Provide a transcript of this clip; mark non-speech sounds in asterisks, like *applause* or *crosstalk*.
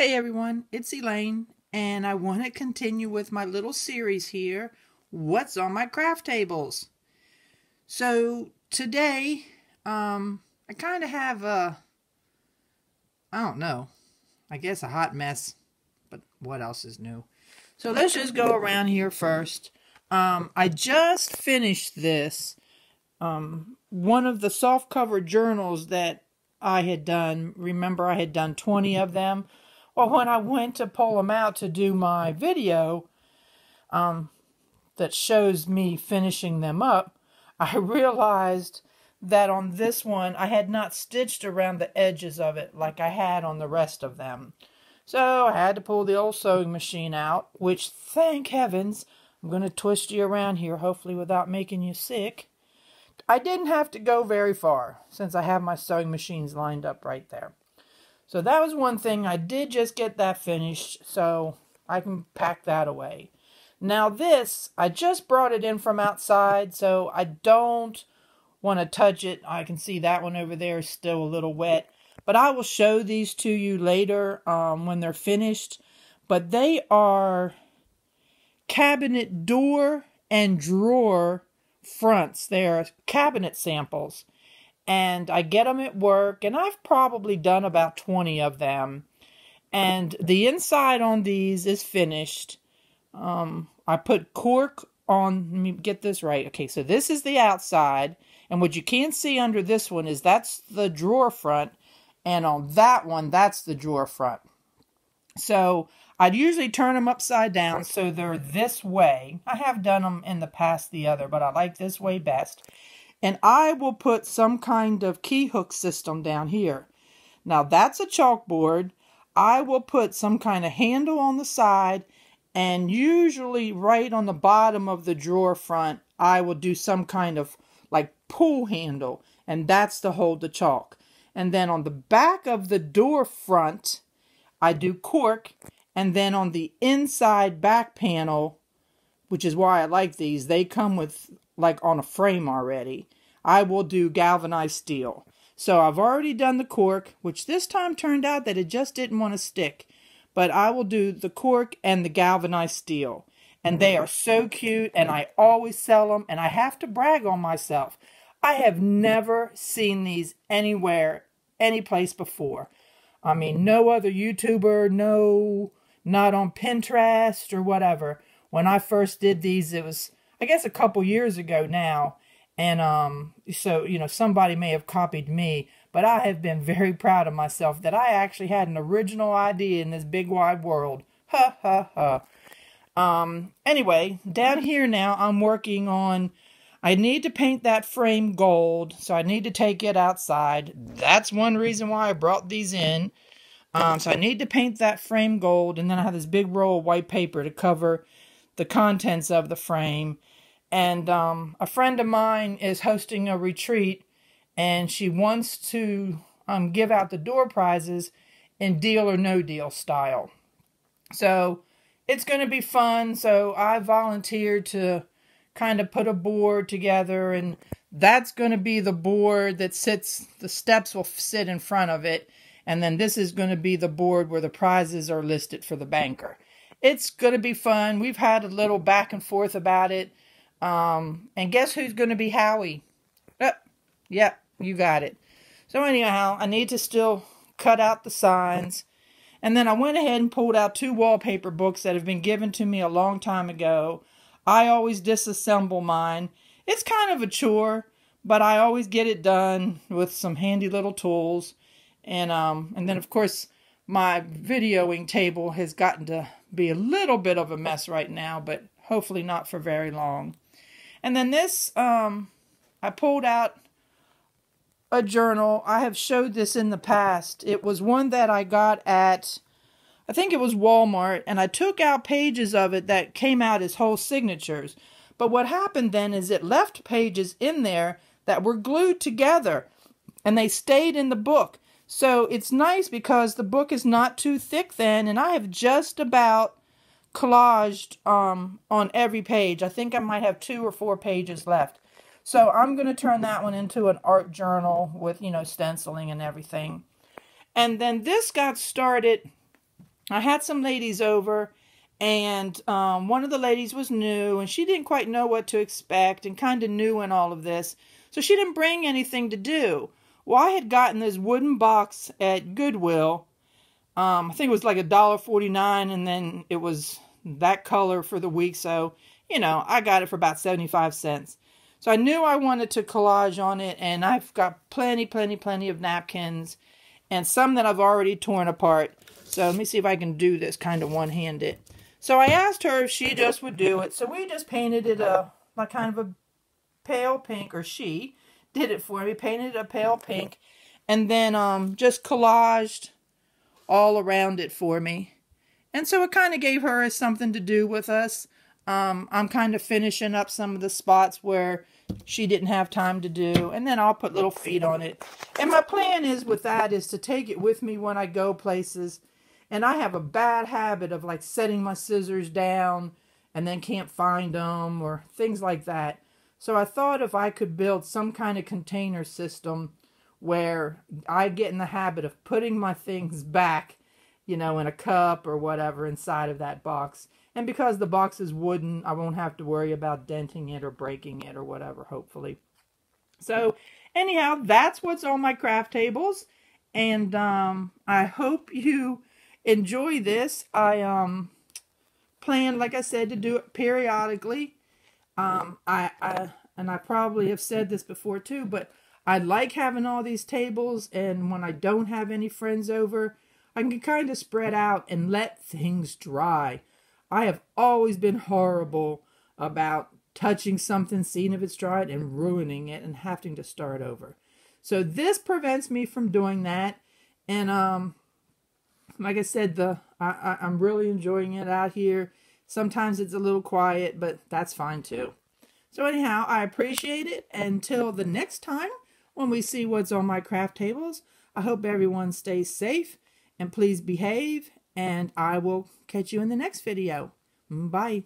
Hey everyone, it's Elaine, and I want to continue with my little series here, What's on My Craft Tables? So today, um, I kind of have a, I don't know, I guess a hot mess, but what else is new? So let's just go around here first. Um, I just finished this, um, one of the soft cover journals that I had done. Remember, I had done 20 of them well, when I went to pull them out to do my video um, that shows me finishing them up, I *laughs* realized that on this one I had not stitched around the edges of it like I had on the rest of them. So I had to pull the old sewing machine out, which thank heavens, I'm going to twist you around here, hopefully without making you sick. I didn't have to go very far since I have my sewing machines lined up right there. So that was one thing. I did just get that finished, so I can pack that away. Now this, I just brought it in from outside, so I don't want to touch it. I can see that one over there is still a little wet. But I will show these to you later um, when they're finished. But they are cabinet door and drawer fronts. They are cabinet samples and I get them at work, and I've probably done about 20 of them. And the inside on these is finished. Um, I put cork on, let me get this right. Okay, so this is the outside, and what you can't see under this one is that's the drawer front, and on that one, that's the drawer front. So I'd usually turn them upside down so they're this way. I have done them in the past the other, but I like this way best and I will put some kind of key hook system down here. Now that's a chalkboard. I will put some kind of handle on the side and usually right on the bottom of the drawer front I will do some kind of like pull handle and that's to hold the chalk. And then on the back of the door front I do cork and then on the inside back panel which is why I like these, they come with like on a frame already. I will do galvanized steel. So I've already done the cork, which this time turned out that it just didn't want to stick. But I will do the cork and the galvanized steel. And they are so cute, and I always sell them, and I have to brag on myself. I have never seen these anywhere, any place before. I mean, no other YouTuber, no, not on Pinterest or whatever. When I first did these, it was, I guess, a couple years ago now and um, so, you know, somebody may have copied me, but I have been very proud of myself that I actually had an original idea in this big wide world. Ha ha ha. Um, anyway, down here now, I'm working on. I need to paint that frame gold, so I need to take it outside. That's one reason why I brought these in. Um, so I need to paint that frame gold, and then I have this big roll of white paper to cover the contents of the frame. And um, a friend of mine is hosting a retreat, and she wants to um, give out the door prizes in deal or no deal style. So it's going to be fun. So I volunteered to kind of put a board together, and that's going to be the board that sits, the steps will sit in front of it. And then this is going to be the board where the prizes are listed for the banker. It's going to be fun. We've had a little back and forth about it. Um, and guess who's going to be Howie? Yep, yep, you got it. So anyhow, I need to still cut out the signs. And then I went ahead and pulled out two wallpaper books that have been given to me a long time ago. I always disassemble mine. It's kind of a chore, but I always get it done with some handy little tools. And um and then of course my videoing table has gotten to be a little bit of a mess right now, but hopefully not for very long. And then this, um, I pulled out a journal. I have showed this in the past. It was one that I got at, I think it was Walmart, and I took out pages of it that came out as whole signatures. But what happened then is it left pages in there that were glued together, and they stayed in the book. So it's nice because the book is not too thick then, and I have just about collaged um, on every page. I think I might have two or four pages left. So I'm going to turn that one into an art journal with, you know, stenciling and everything. And then this got started I had some ladies over, and um, one of the ladies was new, and she didn't quite know what to expect and kind of new in all of this. So she didn't bring anything to do. Well, I had gotten this wooden box at Goodwill. Um, I think it was like a dollar forty nine, and then it was that color for the week. So you know, I got it for about seventy five cents. So I knew I wanted to collage on it, and I've got plenty, plenty, plenty of napkins, and some that I've already torn apart. So let me see if I can do this kind of one handed. So I asked her if she just would do it. So we just painted it a like kind of a pale pink, or she did it for me, painted a pale pink, and then um, just collaged all around it for me. And so it kind of gave her something to do with us. Um, I'm kind of finishing up some of the spots where she didn't have time to do, and then I'll put little feet on it. And my plan is with that is to take it with me when I go places. And I have a bad habit of like setting my scissors down and then can't find them or things like that. So I thought if I could build some kind of container system where I get in the habit of putting my things back, you know, in a cup or whatever inside of that box. And because the box is wooden, I won't have to worry about denting it or breaking it or whatever, hopefully. So, anyhow, that's what's on my craft tables. And um, I hope you enjoy this. I um, plan, like I said, to do it periodically. Um, I, I and I probably have said this before too, but I like having all these tables, and when I don't have any friends over, I can kind of spread out and let things dry. I have always been horrible about touching something, seeing if it's dried, and ruining it and having to start over. So this prevents me from doing that. And um, like I said, the I, I, I'm really enjoying it out here. Sometimes it's a little quiet, but that's fine too. So anyhow, I appreciate it. Until the next time when we see what's on my craft tables, I hope everyone stays safe and please behave. And I will catch you in the next video. Bye.